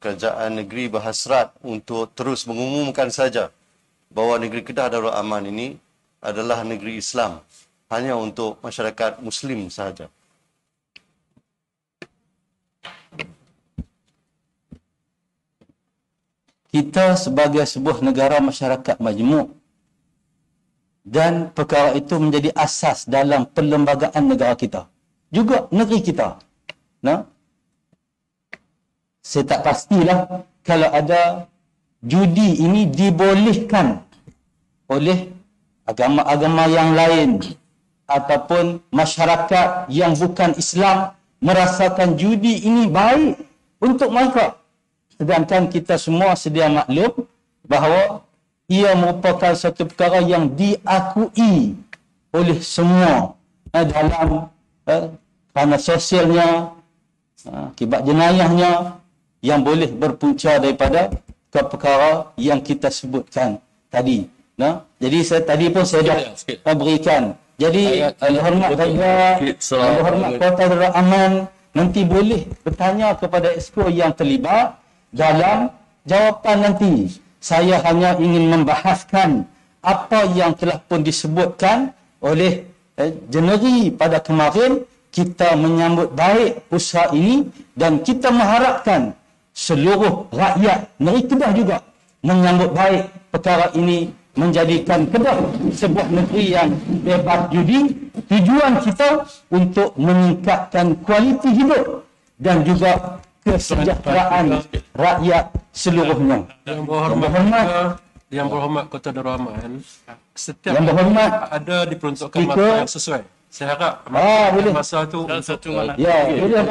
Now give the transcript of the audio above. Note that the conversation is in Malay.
kerajaan negeri berhasrat untuk terus mengumumkan saja bahawa negeri Kedah Darul Aman ini adalah negeri Islam hanya untuk masyarakat Muslim sahaja. kita sebagai sebuah negara masyarakat majmuk dan perkara itu menjadi asas dalam perlembagaan negara kita juga negeri kita nah saya tak pastilah kalau ada judi ini dibolehkan oleh agama-agama yang lain ataupun masyarakat yang bukan Islam merasakan judi ini baik untuk mereka. Sedangkan kita semua sedia maklum bahawa ia merupakan satu perkara yang diakui oleh semua eh, dalam eh, kerana sosialnya, eh, akibat jenayahnya yang boleh berpunca daripada perkara yang kita sebutkan tadi. Nah, jadi saya tadi pun saya dah berikan. Jadi, hormat saya, hormat Kota Darul Aman, nanti boleh bertanya kepada exco yang terlibat dalam jawapan nanti. Saya hanya ingin membahaskan apa yang telah pun disebutkan oleh eh, Jeneri pada kemarin. Kita menyambut baik usaha ini dan kita mengharapkan seluruh rakyat negeri Kedah juga menyambut baik perkara ini menjadikan Kedah sebuah negeri yang bebas judi tujuan kita untuk meningkatkan kualiti hidup dan juga kesejahteraan rakyat seluruhnya. Yang berhormat, berhormat yang berhormat Kota Darul Aman, setiap Yang berhormat ada diperuntukkan masa yang sesuai. Saya harap Ah, boleh. masa tu satu malam. Ya, boleh.